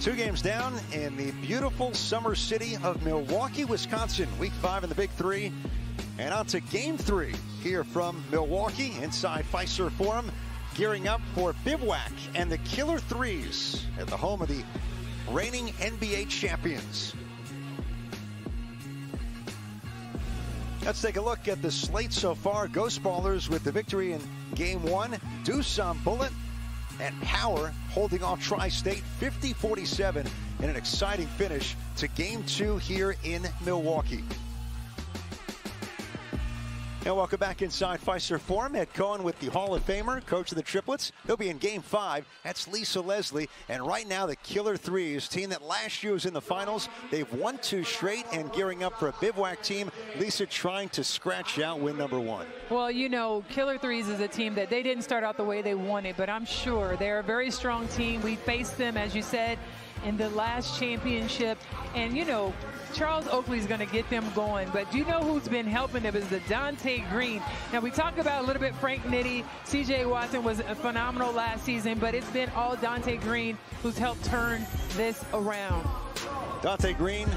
Two games down in the beautiful summer city of Milwaukee, Wisconsin. Week five in the Big Three. And on to game three here from Milwaukee inside Fiserv Forum. Gearing up for Bivouac and the Killer Threes at the home of the reigning NBA champions. Let's take a look at the slate so far. Ghost Ballers with the victory in game one. Dusan Bulut and Power holding off Tri-State 50-47 in an exciting finish to game two here in Milwaukee. And welcome back inside Fiserv Forum. Ed Cohen with the Hall of Famer, coach of the triplets. He'll be in game five. That's Lisa Leslie. And right now, the Killer Threes, team that last year was in the finals. They've won two straight and gearing up for a bivouac team. Lisa trying to scratch out win number one. Well, you know, Killer Threes is a team that they didn't start out the way they wanted, but I'm sure they're a very strong team. We faced them, as you said, in the last championship. And, you know, Charles Oakley is going to get them going. But do you know who's been helping them is the Donte Greene. Now, we talked about a little bit Frank Nitty. C.J. Watson was phenomenal last season, but it's been all Donte Greene who's helped turn this around. Donte Greene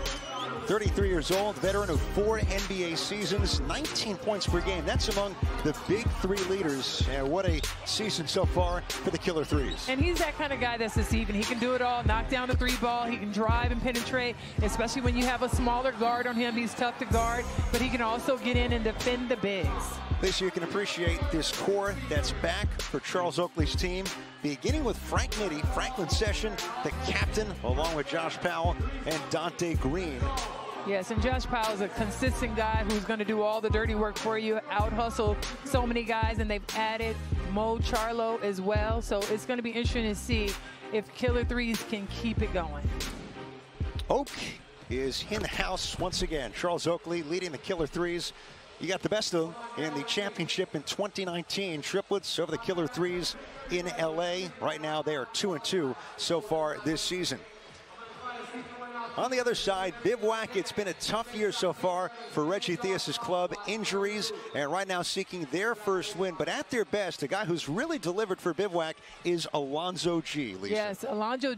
33 years old, veteran of four NBA seasons, 19 points per game. That's among the big three leaders. And what a season so far for the Killer Threes. And he's that kind of guy that's deceiving. He can do it all, knock down the three ball. He can drive and penetrate, especially when you have a smaller guard on him. He's tough to guard, but he can also get in and defend the bigs. This you can appreciate this core that's back for Charles Oakley's team, beginning with Frank Nitty, Franklin Session, the captain, along with Josh Powell and Donte Greene. Yes, and Josh Powell is a consistent guy who's going to do all the dirty work for you, out hustle so many guys, and they've added Mo Charlo as well. So it's going to be interesting to see if Killer Threes can keep it going. Oak is in the house once again. Charles Oakley leading the Killer Threes. You got the best of them in the championship in 2019. Triplets over the Killer Threes in LA. Right now they are 2 and 2 so far this season. On the other side, Bivouac, it's been a tough year so far for Reggie Theus' club. Injuries, and right now seeking their first win. But at their best, a guy who's really delivered for Bivouac is Alonzo Gee. Lisa. Yes, Alonzo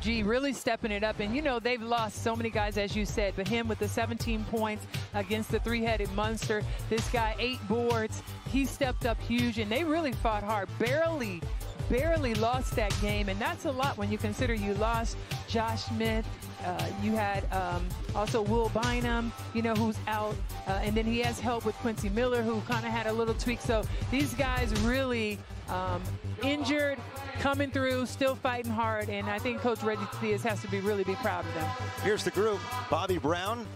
Gee really stepping it up. And, you know, they've lost so many guys, as you said, but him with the 17 points against the three-headed monster. This guy, eight boards. He stepped up huge, and they really fought hard. Barely barely lost that game, and that's a lot when you consider you lost Josh Smith, uh, you had um, also Will Bynum, you know, who's out. Uh, and then he has help with Quincy Miller, who kind of had a little tweak. So these guys really um, injured, coming through, still fighting hard. And I think Coach Reggie Theus has to be really be proud of them. Here's the group. Bobby Brown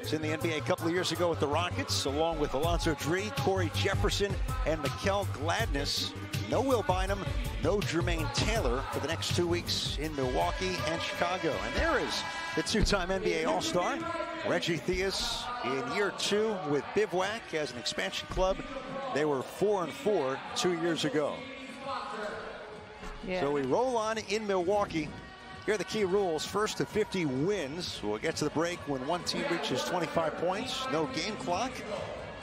was in the NBA a couple of years ago with the Rockets, along with Alonzo Gee, Cory Jefferson, and Mickell Gladness. No Will Bynum, no Jermaine Taylor for the next two weeks in Milwaukee and Chicago. And there is the two-time NBA All-Star, Reggie Theus, in year two with Bivouac as an expansion club. They were four and four two years ago. Yeah. So we roll on in Milwaukee. Here are the key rules. First to 50 wins. We'll get to the break when one team reaches 25 points. No game clock.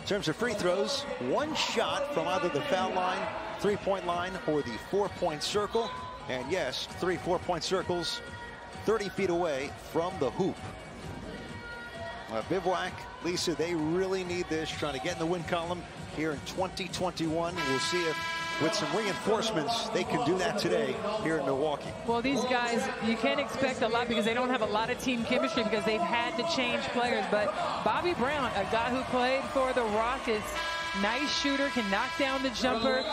In terms of free throws, one shot from either the foul line, three-point line, or the four-point circle. And yes, three four-point circles 30 feet away from the hoop. Uh, Bivouac, Lisa, they really need this, trying to get in the win column here in 2021. We'll see if with some reinforcements, they can do that today here in Milwaukee. Well, these guys, you can't expect a lot because they don't have a lot of team chemistry because they've had to change players. But Bobby Brown, a guy who played for the Rockets, nice shooter, can knock down the jumper.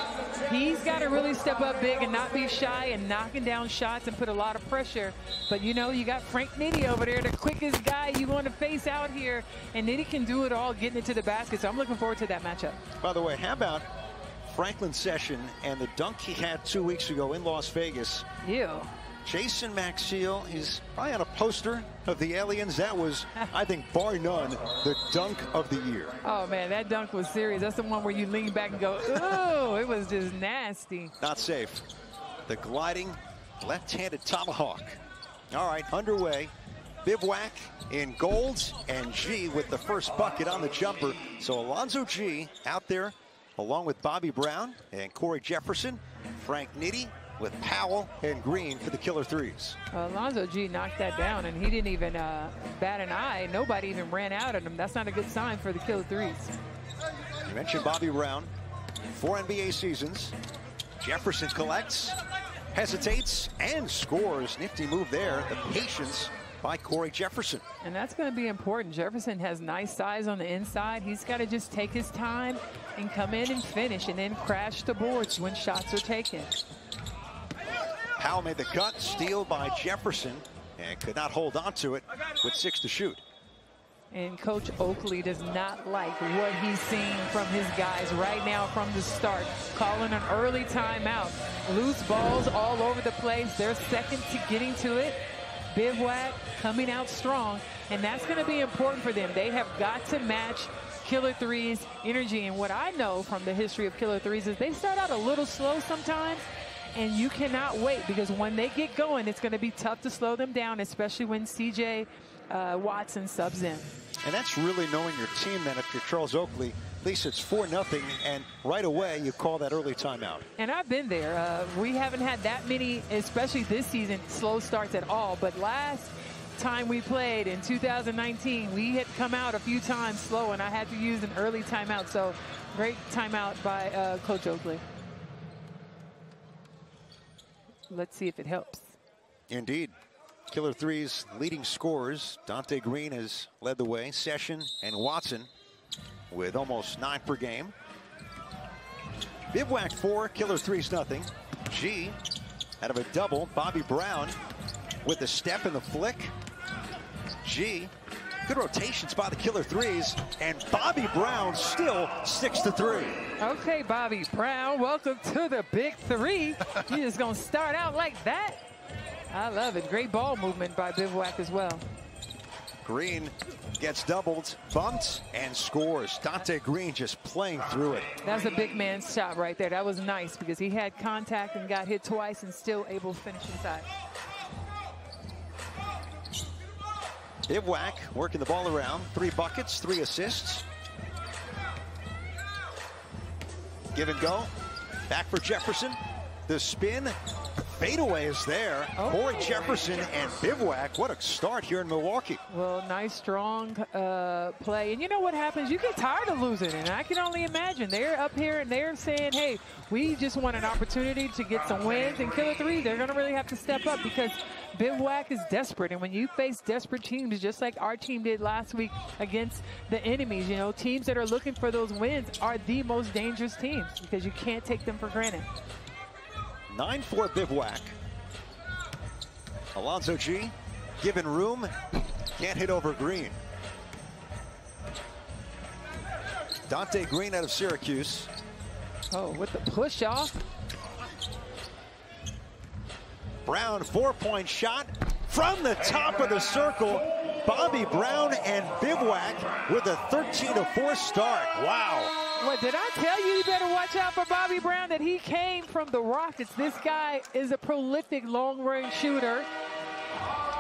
He's got to really step up big and not be shy and knocking down shots and put a lot of pressure. But you know, you got Frank Nitty over there, the quickest guy you want to face out here. And Nitty can do it all getting it to the basket. So I'm looking forward to that matchup. By the way, how about Franklin Session and the dunk he had two weeks ago in Las Vegas. Ew. Jason Maxiell, he's probably on a poster of the aliens. That was, I think, bar none, the dunk of the year. Oh, man, that dunk was serious. That's the one where you lean back and go, oh, it was just nasty. Not safe. The gliding left-handed tomahawk. All right, underway. Bivouac in gold and Gee with the first bucket on the jumper. So Alonzo Gee out there along with Bobby Brown and Cory Jefferson, Frank Nitty, with Powell and Green for the killer threes. Alonzo Gee knocked that down, and he didn't even uh, bat an eye. Nobody even ran out at him. That's not a good sign for the killer threes. You mentioned Bobby Brown. Four NBA seasons. Jefferson collects, hesitates, and scores. Nifty move there. The patience by Cory Jefferson. And that's going to be important. Jefferson has nice size on the inside. He's got to just take his time and come in and finish and then crash the boards when shots are taken. Powell made the cut, steal by Jefferson, and could not hold on to it with six to shoot. And Coach Oakley does not like what he's seeing from his guys right now from the start. Calling an early timeout. Loose balls all over the place. They're second to getting to it. Bivouac coming out strong. And that's going to be important for them. They have got to match Killer Threes energy. And what I know from the history of Killer Threes is they start out a little slow sometimes. And you cannot wait because when they get going, it's going to be tough to slow them down, especially when CJ uh, Watson subs in. And that's really knowing your team then if you're Charles Oakley. At least it's 4 nothing, and right away you call that early timeout. And I've been there. Uh, we haven't had that many, especially this season, slow starts at all. But last time we played in 2019, we had come out a few times slow, and I had to use an early timeout. So great timeout by uh, Coach Oakley. Let's see if it helps. Indeed. Killer Three's leading scorers, Donte Greene has led the way. Session and Watson with almost nine per game. Bivouac four, Killer Three's nothing. Gee out of a double. Bobby Brown with the step and the flick. Gee, good rotations by the Killer Threes. And Bobby Brown still six to three. Okay, Bobby Brown, welcome to the big three. you just gonna start out like that? I love it. Great ball movement by Bivouac as well. Green gets doubled, bumped, and scores. Donte Greene just playing through it. That's a big man's shot right there. That was nice because he had contact and got hit twice and still able to finish inside. Bivouac working the ball around. Three buckets, three assists. Give and go. Back for Jefferson. The spin fadeaway is there. Oh. Cory Jefferson and Bivouac. What a start here in Milwaukee. Well, nice, strong uh, play. And you know what happens? You get tired of losing. And I can only imagine. They're up here and they're saying, hey, we just want an opportunity to get some wins. And Killer 3, they're going to really have to step up because Bivouac is desperate. And when you face desperate teams, just like our team did last week against the enemies, you know, teams that are looking for those wins are the most dangerous teams because you can't take them for granted. 9-4 Bivouac. Alonzo Gee, given room, can't hit over Green. Donte Greene out of Syracuse. Oh, with the push off. Brown, four-point shot from the top of the circle. Bobby Brown and Bivouac with a 13-4 start. Wow. What did I tell you? You better watch out for Bobby Brown that he came from the Rockets. This guy is a prolific long-range shooter.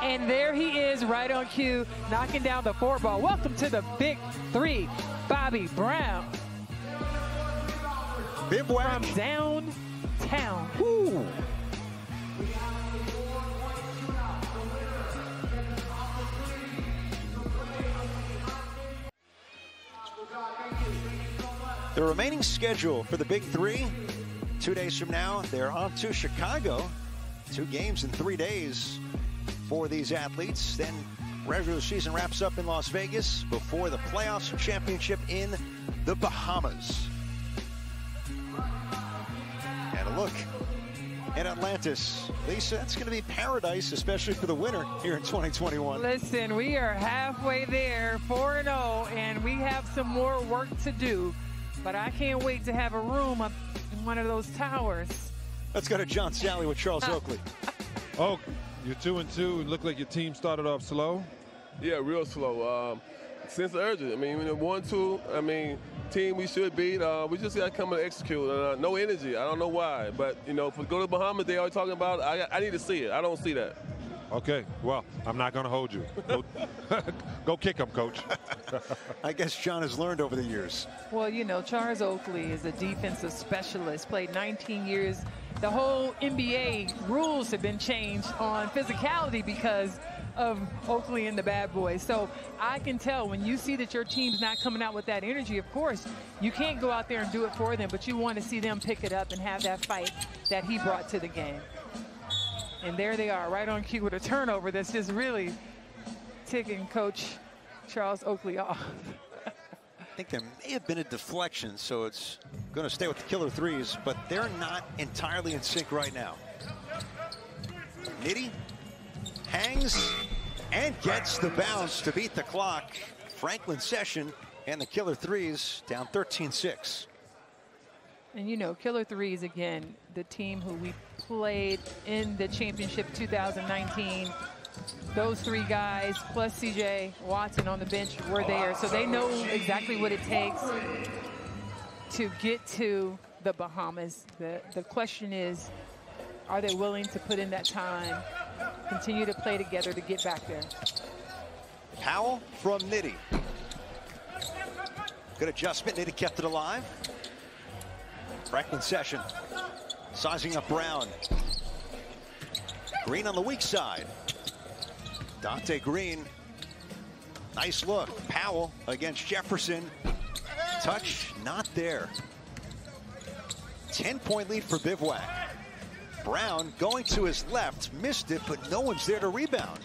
And there he is right on cue, knocking down the four ball. Welcome to the big three, Bobby Brown. Bivouac. From downtown. Woo. The remaining schedule for the Big Three, two days from now, they're on to Chicago. Two games in three days for these athletes. Then regular season wraps up in Las Vegas before the playoffs championship in the Bahamas. And a look at Atlantis. Lisa, that's going to be paradise, especially for the winter here in 2021. Listen, we are halfway there, 4-0, and we have some more work to do. But I can't wait to have a room up in one of those towers. Let's go to John Salley with Charles Oakley. Oh, you're two and two. Look like your team started off slow. Yeah, real slow. Um, sense of urgency. I mean, when one, two, I mean, team we should beat. Uh, we just got to come and execute. Uh, no energy. I don't know why, but you know, for go to Bahamas, they always talking about. I, I need to see it. I don't see that. Okay, well, I'm not going to hold you. Go, go kick him, coach. I guess John has learned over the years. Well, you know, Charles Oakley is a defensive specialist, played 19 years the whole NBA rules have been changed on physicality because of Oakley and the bad boys. So I can tell when you see that your team's not coming out with that energy, of course, you can't go out there and do it for them, but you want to see them pick it up and have that fight that he brought to the game. And there they are, right on cue with a turnover that's just really ticking Coach Charles Oakley off. I think there may have been a deflection, so it's going to stay with the killer threes, but they're not entirely in sync right now. Nitty hangs and gets the bounce to beat the clock. Franklin Session and the killer threes down 13-6. And you know, Killer Threes, again, the team who we played in the championship 2019. Those three guys, plus CJ Watson on the bench, were there. So they know exactly what it takes to get to the Bahamas. The, the question is, are they willing to put in that time, continue to play together to get back there? Powell from Nitty. Good adjustment. Nitty kept it alive. Franklin Session sizing up Brown. Green on the weak side. Donte Greene. Nice look. Powell against Jefferson. Touch not there. 10 point lead for Bivouac. Brown going to his left. Missed it, but no one's there to rebound.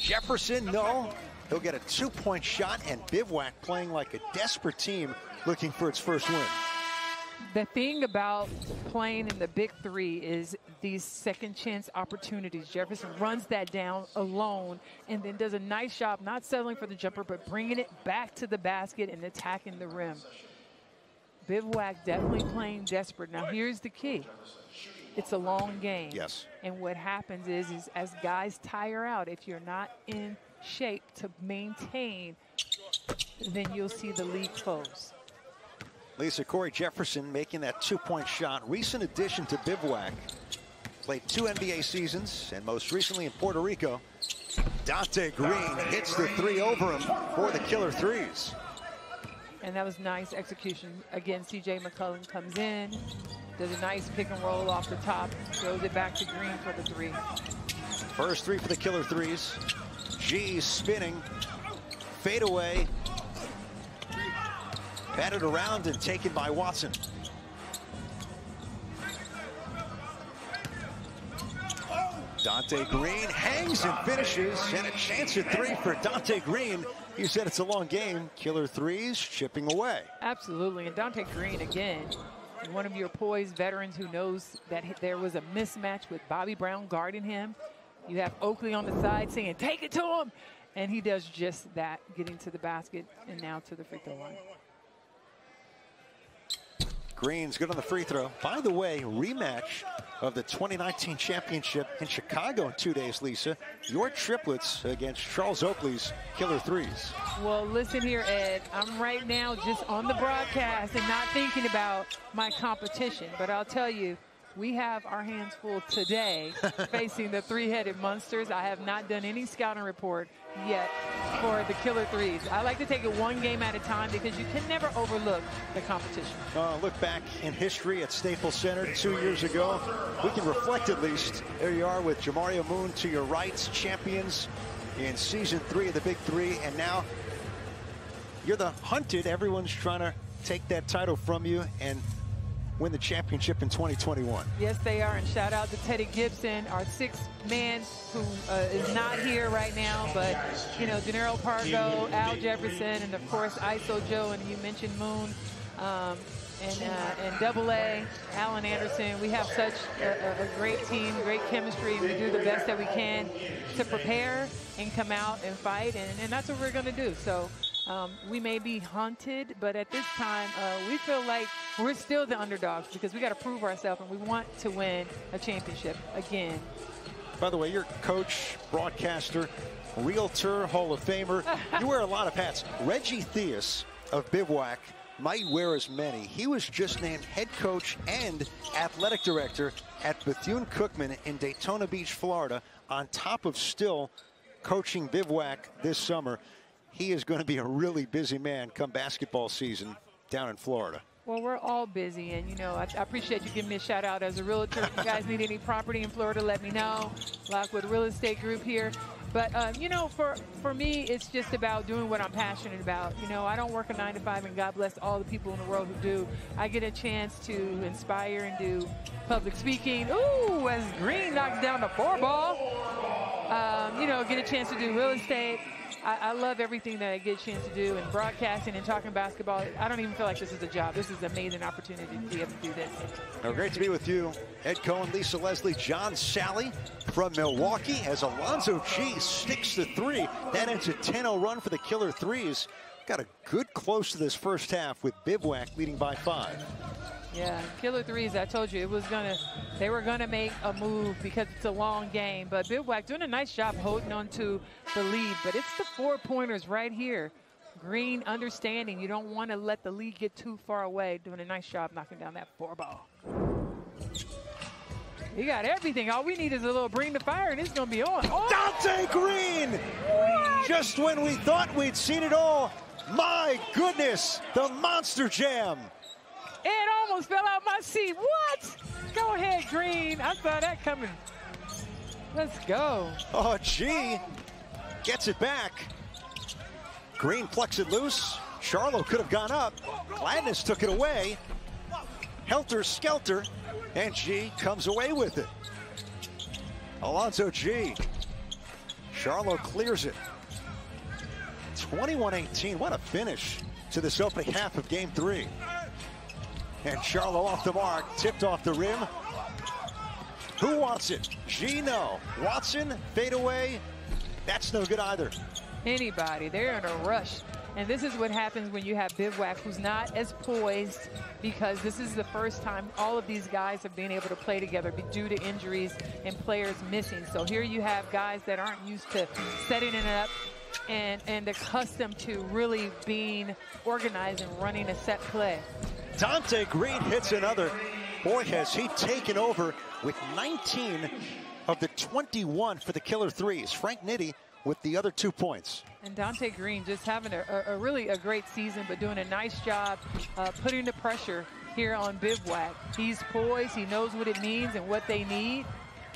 Jefferson, no. He'll get a two point shot, and Bivouac playing like a desperate team looking for its first win the thing about playing in the big three is these second chance opportunities. Jefferson runs that down alone and then does a nice job not settling for the jumper, but bringing it back to the basket and attacking the rim. Bivouac definitely playing desperate. Now, here's the key. It's a long game. Yes. And what happens is, is as guys tire out, if you're not in shape to maintain, then you'll see the lead close. Lisa Cory Jefferson making that two-point shot. Recent addition to Bivouac. Played two NBA seasons and most recently in Puerto Rico. Donte Greene hits the three over him for the killer threes. And that was nice execution. Again, C.J. McCollum comes in, does a nice pick and roll off the top, throws it back to Green for the three. First three for the killer threes. Gee spinning, fade away, batted around and taken by Watson. Donte Greene hangs and finishes, and a chance at three for Donte Greene. You said it's a long game. Killer threes chipping away. Absolutely, and Donte Greene, again, one of your poised veterans who knows that there was a mismatch with Bobby Brown guarding him. You have Oakley on the side saying, take it to him. And he does just that, getting to the basket and now to the free throw line. Green's good on the free throw. By the way, rematch of the 2019 championship in Chicago in two days, Lisa. Your triplets against Charles Oakley's killer threes. Well, listen here, Ed. I'm right now just on the broadcast and not thinking about my competition. But I'll tell you, we have our hands full today facing the three-headed monsters. I have not done any scouting report yet for the killer threes. I like to take it one game at a time because you can never overlook the competition. Uh, look back in history at Staples Center two years ago. We can reflect at least. There you are with Jamario Moon to your right, champions in season three of the Big Three. And now you're the hunted. Everyone's trying to take that title from you. And win the championship in 2021. Yes, they are. And shout out to Teddy Gibson, our sixth man who uh, is not here right now. But, you know, Jannero Pargo, Al Jefferson, and, of course, ISO Joe. And you mentioned Moon. Um, and, uh, and Double A, Alan Anderson. We have such a, a, great team, great chemistry. We do the best that we can to prepare and come out and fight, and, and that's what we're going to do. So um, we may be hunted, but at this time, uh, we feel like we're still the underdogs because we got to prove ourselves and we want to win a championship again. By the way, you're coach, broadcaster, realtor, Hall of Famer. you wear a lot of hats. Reggie Theus of Bivouac might wear as many. He was just named head coach and athletic director at Bethune-Cookman in Daytona Beach, Florida, on top of still coaching Bivouac this summer he is going to be a really busy man come basketball season down in Florida. Well, we're all busy, and you know, I, I, appreciate you giving me a shout out as a realtor. If you guys need any property in Florida, let me know. Lockwood Real Estate Group here. But um, you know, for for me, it's just about doing what I'm passionate about. You know, I don't work a nine to five, and God bless all the people in the world who do. I get a chance to inspire and do public speaking. Ooh, as Green knocks down the four ball. Um, you know, get a chance to do real estate. I, I, love everything that I get a chance to do and broadcasting and talking basketball. I don't even feel like this is a job. This is an amazing opportunity to be able to do this. Well, great to be with you, Ed Cohen, Lisa Leslie, John Salley from Milwaukee as Alonzo Gee sticks the three. That ends a 10-0 run for the Killer Threes. Got a good close to this first half with Bivouac leading by five. Yeah, killer threes. I told you it was gonna. They were gonna make a move because it's a long game. But Bivouac doing a nice job holding on to the lead. But it's the four pointers right here. Green understanding you don't want to let the lead get too far away. Doing a nice job knocking down that four ball. He got everything. All we need is a little bring the fire, and it's going to be on. Oh! Donte Greene! What? Just when we thought we'd seen it all, my goodness, the Monster Jam. It almost fell out my seat. What? Go ahead, Green. I saw that coming. Let's go. Oh, gee. Gets it back. Green plucks it loose. Charlo could have gone up. Gladness took it away. Helter Skelter. And Gee comes away with it. Alonzo Gee. Charlo clears it. 21-18. What a finish to this opening half of game three. And Charlo off the mark, tipped off the rim. Who wants it? Gino. Watson, fade away. That's no good either. Anybody. They're in a rush. And this is what happens when you have Bivouac, who's not as poised because this is the first time all of these guys have been able to play together due to injuries and players missing. So here you have guys that aren't used to setting it up and, and accustomed to really being organized and running a set play. Donte Greene hits another. Boy, has he taken over with 19 of the 21 for the killer threes. Frank Nitty with the other two points. And Donte Greene just having a, a, a really a great season, but doing a nice job uh, putting the pressure here on Bivouac. He's poised. He knows what it means and what they need.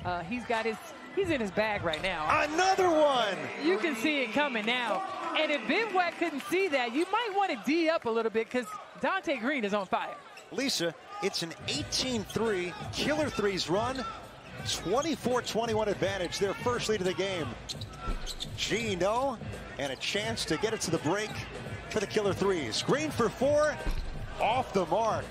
Uh, he's got his He's in his bag right now. Another one. You can see it coming now. And if Bivouac couldn't see that, you might want to D up a little bit because Donte Greene is on fire. Lisa, it's an 18-3 killer threes run. 24-21 advantage, their first lead of the game. Gino, and a chance to get it to the break for the killer threes. Green for four, off the mark.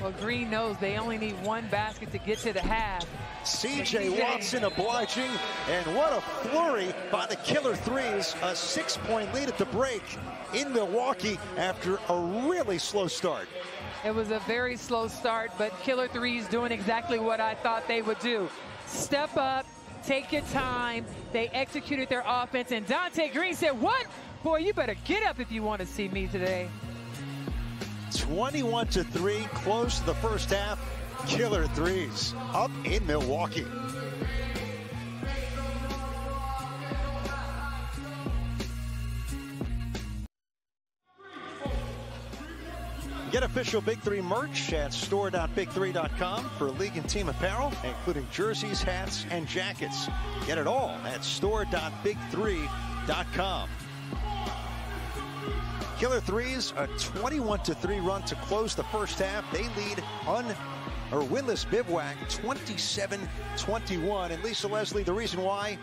Well, Green knows they only need one basket to get to the half. CJ Watson obliging, and what a flurry by the Killer Threes. A six-point lead at the break in Milwaukee after a really slow start. It was a very slow start, but Killer Threes doing exactly what I thought they would do. Step up, take your time. They executed their offense, and Donte Greene said, what? Boy, you better get up if you want to see me today. 21 to 3, close to the first half. Killer threes up in Milwaukee. Get official Big Three merch at store.big3.com for league and team apparel, including jerseys, hats, and jackets. Get it all at store.big3.com. Killer Threes, a 21 3 run to close the first half. They lead un or winless bivouac 27-21 and lisa leslie the reason why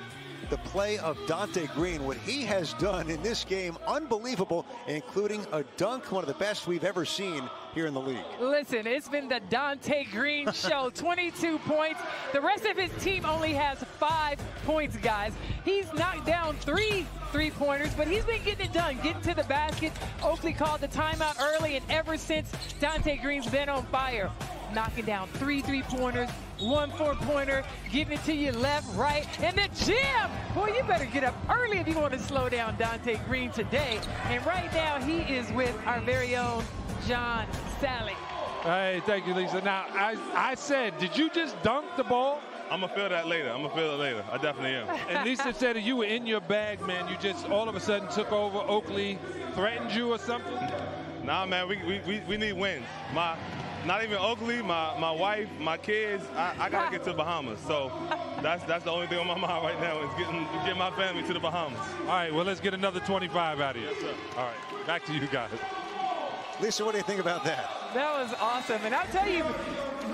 the play of Donte Greene, what he has done in this game, unbelievable, including a dunk, one of the best we've ever seen here in the league. Listen, it's been the Donte Greene show. 22 points. The rest of his team only has five points, guys. He's knocked down three three-pointers, but he's been getting it done, getting to the basket. Oakley called the timeout early, and ever since, Donte Greene's been on fire knocking down three three-pointers, one four-pointer, giving it to you left, right, and the gym. Boy, you better get up early if you want to slow down Donte Greene today. And right now, he is with our very own John Salley. Hey, thank you, Lisa. Now, I, I said, did you just dunk the ball? I'm gonna feel that later. I'm gonna feel it later. I definitely am. And Lisa said that you were in your bag, man. You just all of a sudden took over. Oakley threatened you or something. Nah, man, we, we, we, we need wins. My, not even Oakley, my, my wife, my kids, I, I got to get to the Bahamas. So that's that's the only thing on my mind right now is getting, getting my family to the Bahamas. All right, well, let's get another 25 out of you. All right, back to you guys. Lisa, what do you think about that? That was awesome. And I'll tell you,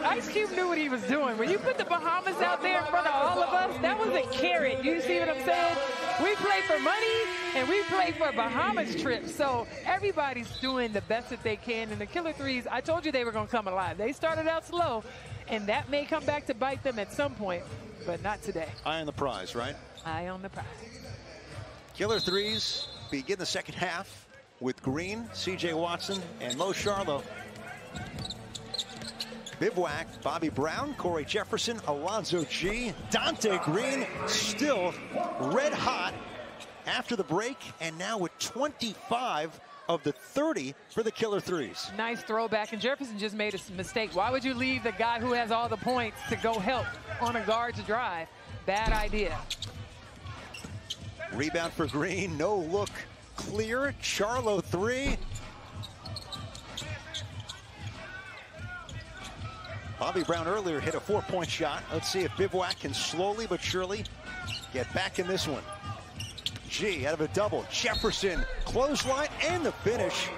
Ice Cube knew what he was doing. When you put the Bahamas out there in front of all of us, that was a carrot. You see what I'm saying? We play for money and we play for Bahamas trips. So everybody's doing the best that they can. And the Killer Threes, I told you they were going to come alive. They started out slow, and that may come back to bite them at some point, but not today. Eye on the prize, right? Eye on the prize. Killer threes begin the second half with Green, C.J. Watson, and Mo Charlo. Bivouac, Bobby Brown, Cory Jefferson, Alonzo Gee, Donte Greene still red hot after the break, and now with 25 of the 30 for the Killer Threes. Nice throwback, and Jefferson just made a mistake. Why would you leave the guy who has all the points to go help on a guard to drive? Bad idea. Rebound for Green, no look clear. Charlo three. Bobby Brown earlier hit a four-point shot. Let's see if Bivouac can slowly but surely get back in this one. Gee out of a double. Jefferson clothesline and the finish.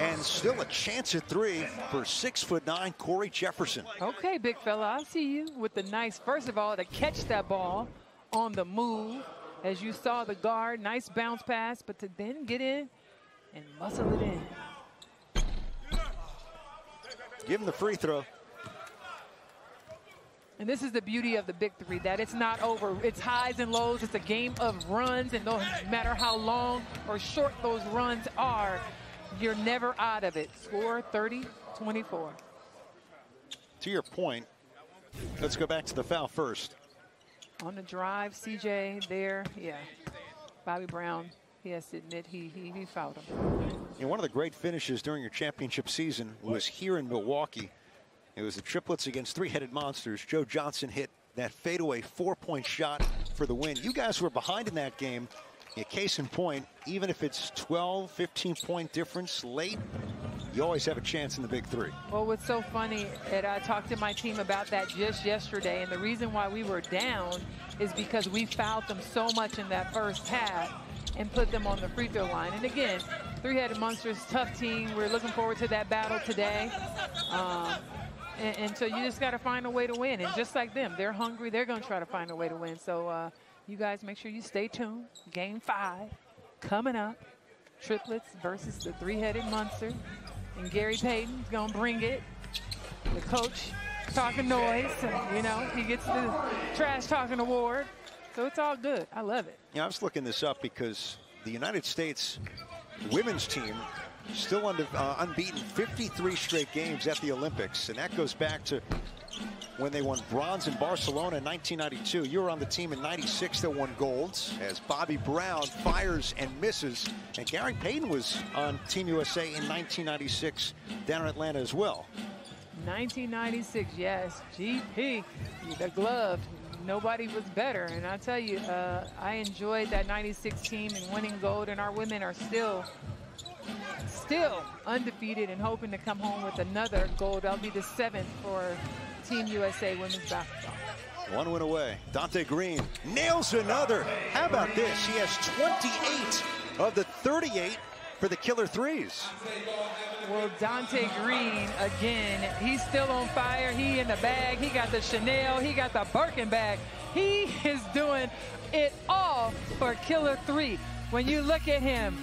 And still a chance at three for six foot nine Cory Jefferson. Okay, big fella, I see you with the nice, first of all, to catch that ball on the move. As you saw the guard, nice bounce pass, but to then get in and muscle it in. Give him the free throw. And this is the beauty of the big three, that it's not over. It's highs and lows. It's a game of runs, and no matter how long or short those runs are, you're never out of it. Score 30-24. To your point, let's go back to the foul first. On the drive, CJ there, yeah. Bobby Brown, he has to admit he, he, he fouled him. And one of the great finishes during your championship season was here in Milwaukee. It was the triplets against three-headed monsters. Joe Johnson hit that fadeaway four-point shot for the win. You guys were behind in that game. Yeah, case in point, even if it's 12, 15-point difference late, you always have a chance in the big three. Well, what's so funny, and I talked to my team about that just yesterday, and the reason why we were down is because we fouled them so much in that first half and put them on the free throw line. And again, three-headed monsters, tough team. We're looking forward to that battle today. Um, and, and so you just got to find a way to win. And just like them, they're hungry. They're going to try to find a way to win. So uh, you guys make sure you stay tuned. Game five coming up. Triplets versus the three-headed monster. And Gary Payton's to bring it. The coach talking noise. And, you know, he gets the trash talking award. So it's all good. I love it. Yeah, I was looking this up because the United States women's team still under, uh, unbeaten 53 straight games at the Olympics, and that goes back to when they won bronze in Barcelona in 1992. You were on the team in 96 that won golds as Bobby Brown fires and misses, and Gary Payton was on Team USA in 1996 down in Atlanta as well. 1996, yes, GP, the glove. Nobody was better, and I tell you, uh, I enjoyed that 96 team and winning gold, and our women are still, still undefeated and hoping to come home with another gold. That'll be the seventh for Team USA women's basketball. One win away. Donte Greene nails another. How about this? He has 28 of the 38 for the killer threes. Well, Donte Greene, again, he's still on fire. He in the bag. He got the Chanel. He got the Birkin bag. He is doing it all for Killer 3. When you look at him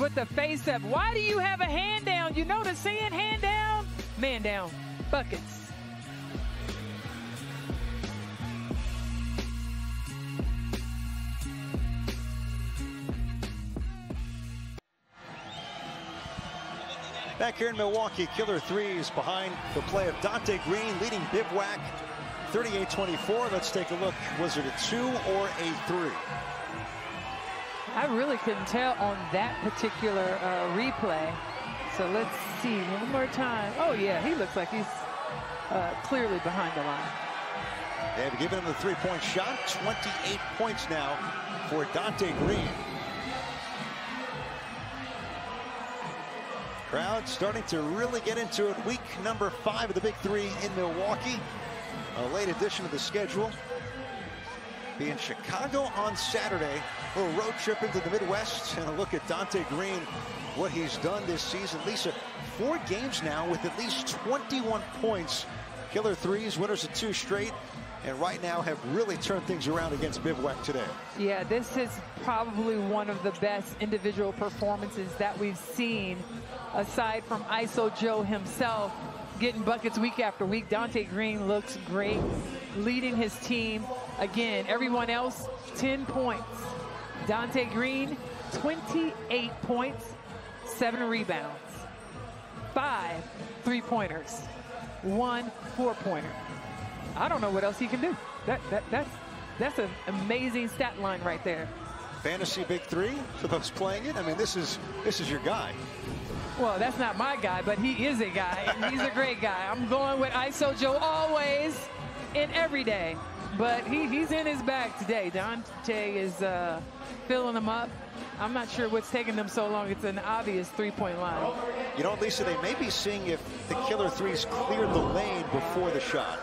with the face up, why do you have a hand down? You know the saying, hand down, man down, buckets. Back here in Milwaukee, Killer Threes behind the play of Donte Greene leading Bivouac 38-24. Let's take a look. Was it a two or a three? I really couldn't tell on that particular uh, replay. So let's see one more time. Oh, yeah, he looks like he's uh, clearly behind the line. They have given him the three-point shot. 28 points now for Donte Greene. Crowd starting to really get into it. Week number five of the Big Three in Milwaukee. A late addition to the schedule. Be in Chicago on Saturday. A little road trip into the Midwest and a look at Donte Greene, what he's done this season. Lisa, four games now with at least 21 points. Killer threes, winners of two straight, and right now have really turned things around against Bivouac today. Yeah, this is probably one of the best individual performances that we've seen aside from ISO Joe himself getting buckets week after week. Donte Greene looks great, leading his team. Again, everyone else, 10 points. Donte Greene, 28 points, seven rebounds, five three-pointers, one four-pointer. I don't know what else he can do. That, that, that's, that's an amazing stat line right there. Fantasy Big Three for those playing it. I mean, this is this is your guy. Well, that's not my guy, but he is a guy, and he's a great guy. I'm going with ISO Joe always and every day. But he, he's in his bag today. Donte is uh, filling him up. I'm not sure what's taking them so long. It's an obvious three-point line. You know, Lisa, they may be seeing if the killer threes cleared the lane before the shot.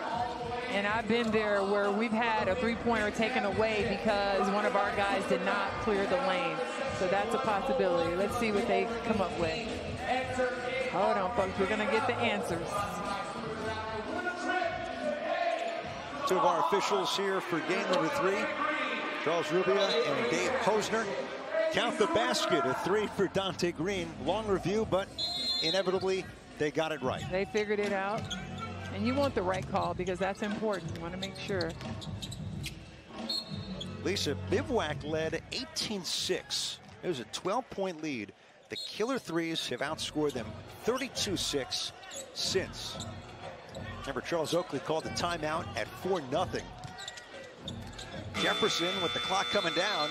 And I've been there where we've had a three-pointer taken away because one of our guys did not clear the lane. So that's a possibility. Let's see what they come up with. Hold on, folks. We're going to get the answers. Two of our officials here for game number three, Charles Rubia and Dave Posner. Count the basket, a three for Donte Greene. Long review, but inevitably they got it right. They figured it out. And you want the right call because that's important. You want to make sure. Lisa, Bivouac led 18-6. It was a 12-point lead the Killer Threes have outscored them 32-6 since. Remember, Charles Oakley called the timeout at 4-0. Jefferson with the clock coming down.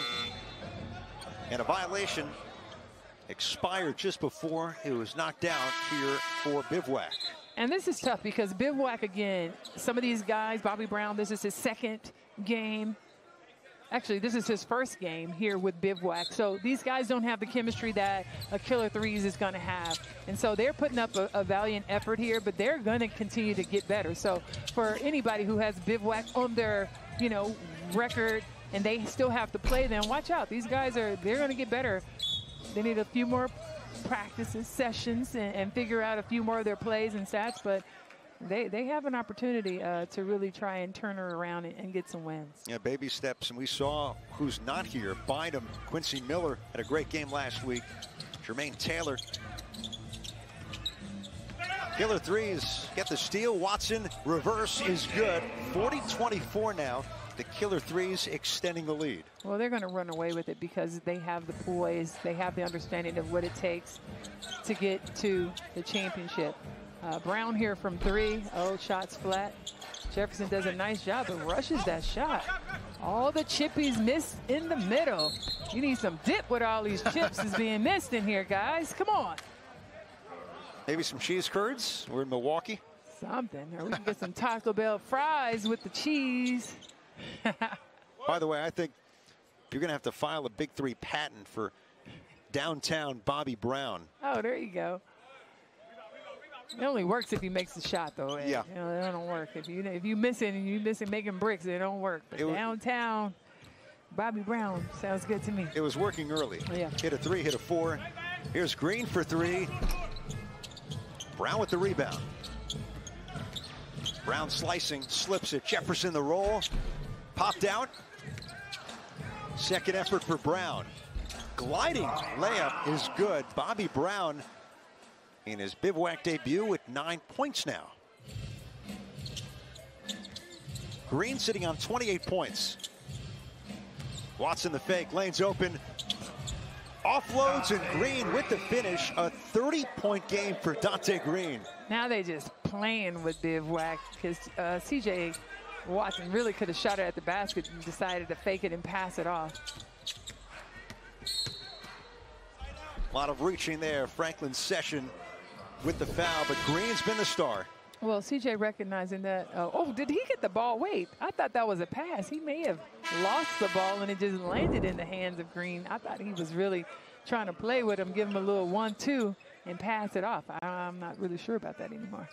And a violation expired just before it was knocked out here for Bivouac. And this is tough because Bivouac, again, some of these guys, Bobby Brown, this is his second game Actually, this is his first game here with Bivouac. So these guys don't have the chemistry that a Killer Threes is going to have. And so they're putting up a, a valiant effort here, but they're going to continue to get better. So for anybody who has Bivouac on their, you know, record and they still have to play them, watch out. These guys are, they're going to get better. They need a few more practices, sessions, and, and figure out a few more of their plays and stats. But they they have an opportunity uh, to really try and turn her around and, and, get some wins. Yeah, baby steps, and we saw who's not here. Bynum, Quincy Miller had a great game last week. Jermaine Taylor. Killer threes, get the steal. Watson, reverse is good. 40-24 now. The Killer Threes extending the lead. Well, they're going to run away with it because they have the poise. They have the understanding of what it takes to get to the championship. Uh, Brown here from three. Oh, shots flat. Jefferson does a nice job, but rushes that shot. All the chippies missed in the middle. You need some dip with all these chips is being missed in here, guys. Come on. Maybe some cheese curds. We're in Milwaukee. Something. Or we can get some Taco Bell fries with the cheese. By the way, I think you're going to have to file a Big Three patent for downtown Bobby Brown. Oh, there you go. It only works if he makes the shot, though. Yeah. You know, it don't work. If you if you miss it and you miss it making bricks, it don't work. But it downtown, Bobby Brown sounds good to me. It was working early. Yeah. Hit a three, hit a four. Here's Green for three. Brown with the rebound. Brown slicing, slips it. Jefferson the roll. Popped out. Second effort for Brown. Gliding layup is good. Bobby Brown in his bivouac debut with nine points now. Green sitting on 28 points. Watson the fake, lanes open. Offloads and Green with the finish. A 30-point game for Donte Greene. Now they just playing with bivouac because uh, CJ Watson really could have shot it at the basket and decided to fake it and pass it off. A lot of reaching there. Franklin Session with the foul, but Green's been the star. Well, CJ recognizing that. Uh, oh, did he get the ball? Wait, I thought that was a pass. He may have lost the ball and it just landed in the hands of Green. I thought he was really trying to play with him, give him a little one-two. and pass it off. I, I'm not really sure about that anymore.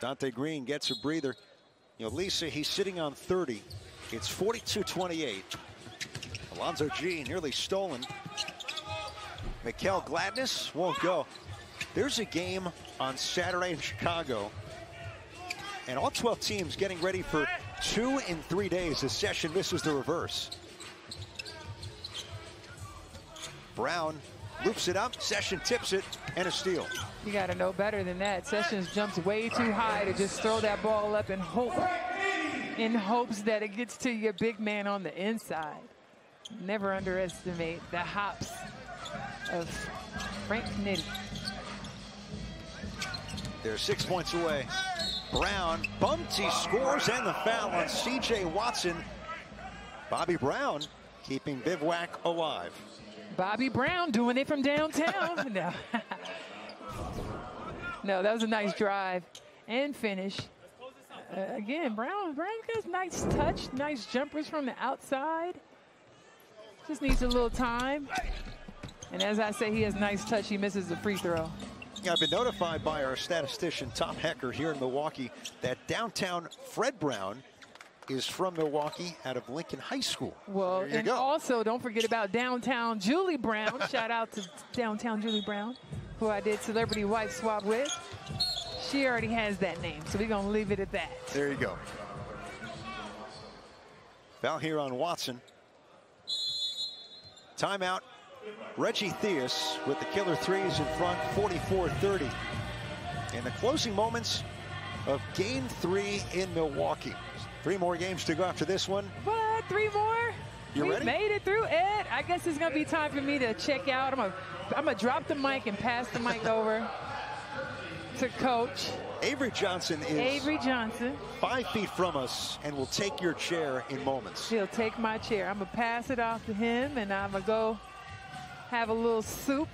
Donte Greene gets a breather. You know, Lisa, he's sitting on 30. It's 42-28. Alonzo Gee nearly stolen. Mickell Gladness won't go. There's a game on Saturday in Chicago. And all 12 teams getting ready for two in three days. The session misses the reverse. Brown loops it up, Session tips it, and a steal. You got to know better than that. Sessions jumps way too high to just throw that ball up and hope, in hopes that it gets to your big man on the inside. Never underestimate the hops of Frank Nitty. They're six points away. Brown bumped, he scores, and the foul on C.J. Watson. Bobby Brown keeping Bivouac alive. Bobby Brown doing it from downtown. no. No, that was a nice drive and finish. Uh, again, Brown, Brown has nice touch, nice jumpers from the outside. Just needs a little time. And as I say, he has nice touch. He misses the free throw. I've been notified by our statistician, Tom Hecker, here in Milwaukee, that downtown Fred Brown is from Milwaukee out of Lincoln High School. Well, and go. also don't forget about downtown Julie Brown. Shout out to downtown Julie Brown, who I did celebrity wife swap with. She already has that name, so we're going to leave it at that. There you go. Foul here on Watson. Timeout. Reggie Theus with the killer threes in front, 44-30. In the closing moments of game three in Milwaukee. Three more games to go after this one. What? Three more? You we ready? made it through it. I guess it's gonna be time for me to check out. I'm gonna, I'm gonna drop the mic and pass the mic over to Coach. Avery Johnson is Avery Johnson. five feet from us and will take your chair in moments. He'll take my chair. I'm gonna pass it off to him, and I'm gonna go have a little soup,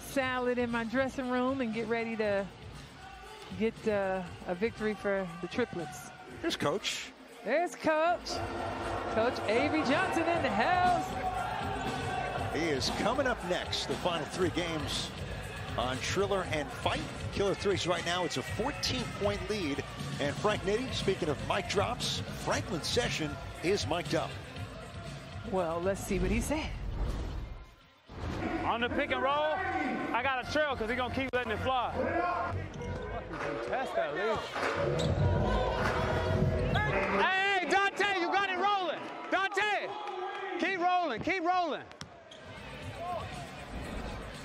salad in my dressing room, and get ready to get uh, a victory for the triplets. There's Coach. There's Coach. Coach Avery Johnson in the house. He is coming up next. The final three games on Triller and Fight. Killer threes right now. It's a 14-point lead. And Frank Nitty, speaking of mic drops, Franklin Session is mic'd up. Well, let's see what he said. On the pick and roll, I got a trail because he's going to keep letting it fly. Test that, Lee. Hey, hey, Donte, you got it rolling. Donte, keep rolling, keep rolling.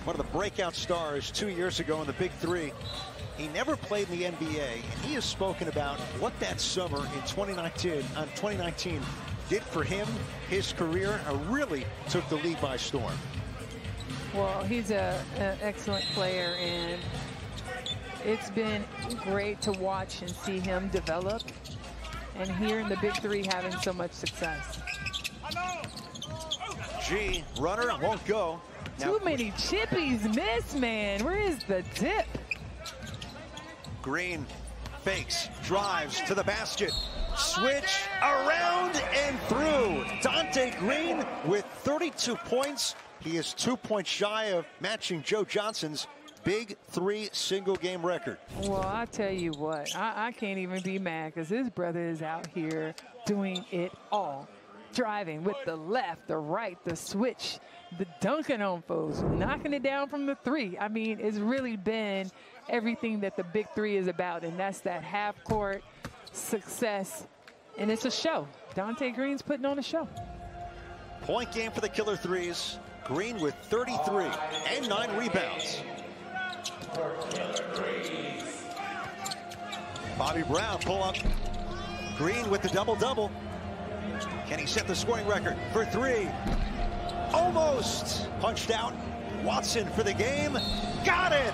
One of the breakout stars two years ago in the Big Three. He never played in the NBA, and he has spoken about what that summer in 2019, on 2019 did for him, his career, really took the lead by storm. Well, he's an excellent player, and it's been great to watch and see him develop and here in the Big Three having so much success. Gee, runner, won't go. Now, Too many chippies miss, man. Where is the dip? Greene fakes, drives to the basket. Switch around and through. Donte Greene with 32 points. He is two points shy of matching Joe Johnson's big three single game record. Well, I tell you what, I, I can't even be mad because his brother is out here doing it all. Driving with the left, the right, the switch, the dunking on foes, knocking it down from the three. I mean, it's really been everything that the big three is about, and that's that half court success. And it's a show. Donte Greene's putting on a show. Point game for the killer threes. Greene with 33 and nine rebounds. Bobby Brown pull up. Greene with the double-double. Can he set the scoring record for three? Almost punched out. Watson for the game. Got it!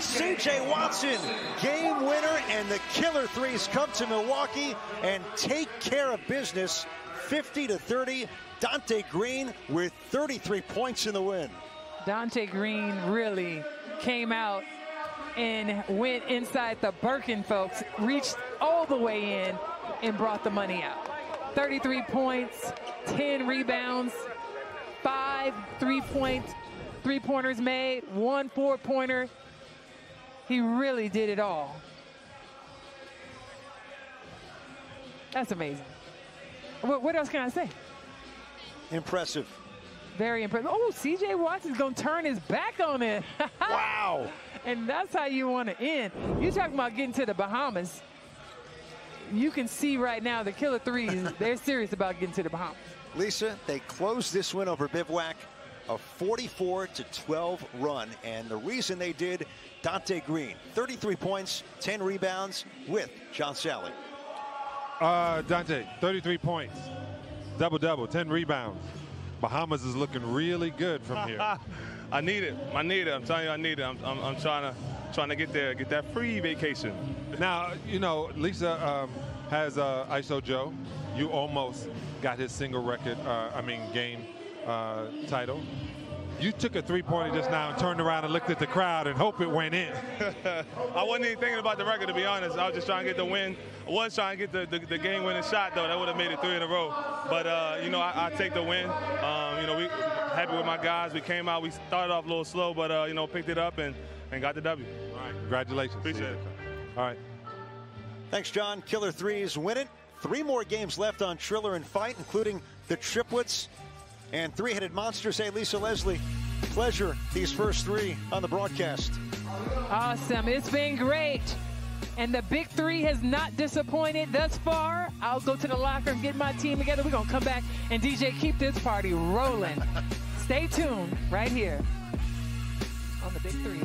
C.J. Watson, game winner, and the killer threes come to Milwaukee and take care of business 50 to 30. Donte Greene with 33 points in the win. Donte Greene really came out and went inside the Birkin folks, reached all the way in and brought the money out. 33 points, 10 rebounds, five three-point three pointers made, one four pointer. He really did it all. That's amazing. What, what else can I say? Impressive. Very impressive. Oh, CJ Watson's going to turn his back on it. Wow. and that's how you want to end. You're talking about getting to the Bahamas. You can see right now the killer threes, they're serious about getting to the Bahamas. Lisa, they closed this win over Bivouac, a 44 to 12 run. And the reason they did, Donte Greene, 33 points, 10 rebounds with John Salley. Uh, Donte, 33 points, double double, 10 rebounds. Bahamas is looking really good from here. I need it. I need it. I'm telling you, I need it. I'm, I'm, I'm trying to trying to get there, get that free vacation. now, you know, Lisa um, has uh, ISO Joe. You almost got his single record, uh, I mean, game uh, title. You took a three-pointer just now and turned around and looked at the crowd and hope it went in. I wasn't even thinking about the record, to be honest. I was just trying to get the win. I was trying to get the, the, the game-winning shot, though. That would have made it three in a row. But, uh, you know, I, I, take the win. Um, you know, we happy with my guys. We came out. We started off a little slow, but, uh, you know, picked it up and, and got the W. All right, congratulations. Appreciate it. All right. Thanks, John. Killer threes win it. Three more games left on Triller and Fight, including the triplets and three-headed monsters. Hey, Lisa Leslie, pleasure these first three on the broadcast. Awesome. It's been great. And the big three has not disappointed thus far. I'll go to the locker and get my team together. We're going to come back and DJ keep this party rolling. Stay tuned right here on the big three.